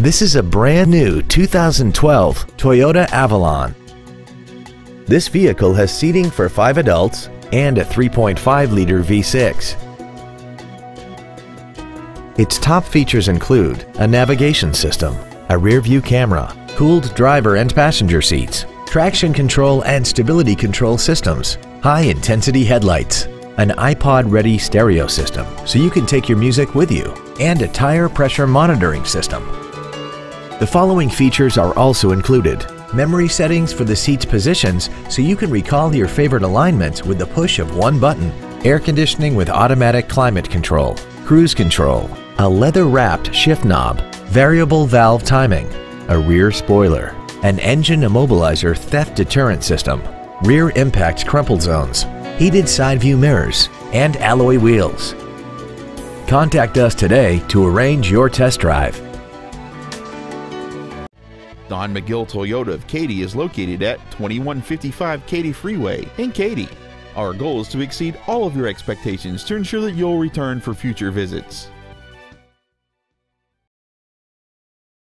This is a brand new 2012 Toyota Avalon. This vehicle has seating for five adults and a 3.5-liter V6. Its top features include a navigation system, a rear-view camera, cooled driver and passenger seats, traction control and stability control systems, high-intensity headlights, an iPod-ready stereo system so you can take your music with you, and a tire pressure monitoring system. The following features are also included. Memory settings for the seat's positions so you can recall your favorite alignments with the push of one button. Air conditioning with automatic climate control, cruise control, a leather-wrapped shift knob, variable valve timing, a rear spoiler, an engine immobilizer theft deterrent system, rear impact crumple zones, heated side view mirrors, and alloy wheels. Contact us today to arrange your test drive. Don McGill Toyota of Katy is located at 2155 Katy Freeway in Katy. Our goal is to exceed all of your expectations to ensure that you'll return for future visits.